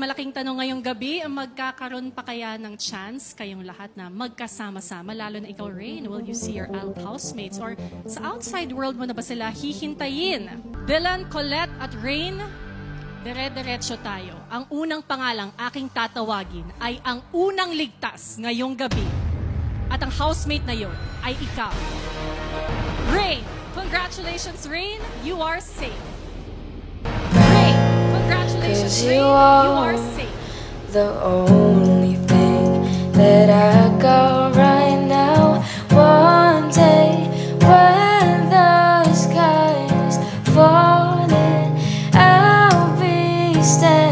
Malaking tanong ngayong gabi, magkakaroon pa kaya ng chance kayong lahat na magkasama-sama, lalo na ikaw, Rain? Will you see your alt housemates? Or sa outside world mo na ba sila hihintayin? Dylan, Colette at Rain, dire-diretso tayo. Ang unang pangalang aking tatawagin ay ang unang ligtas ngayong gabi. At ang housemate na yon ay ikaw. Rain! Congratulations, Rain! You are safe. You are the only thing that I got right now. One day when the sky is falling, I'll be standing.